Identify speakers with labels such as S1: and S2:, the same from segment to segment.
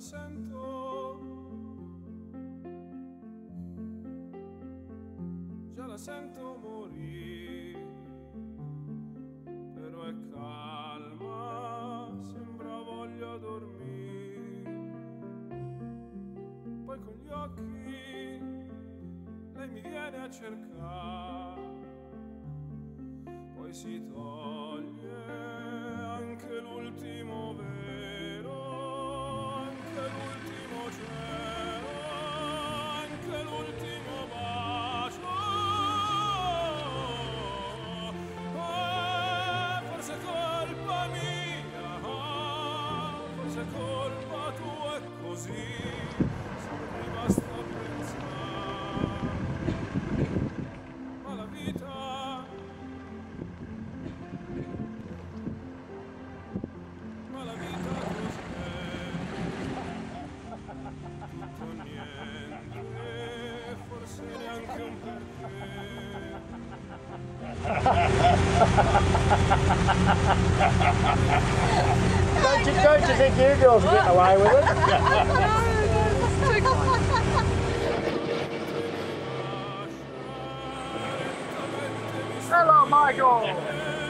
S1: sento. Già la sento morire, però è calma, sembra voglia dormire. Poi con gli occhi lei mi viene a cercare, poi si toglie anche l'ultimo vero,
S2: Don't you, don't you think you girls are getting away with it? Hello, Michael.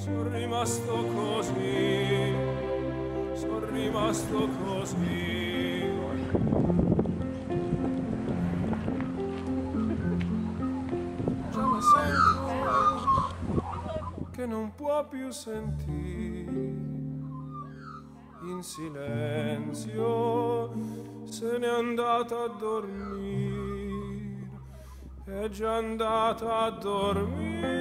S1: sono rimasto così, sono rimasto così. Già la sento che non può più sentire in silenzio se n'è andata a dormire, è già andata a dormire.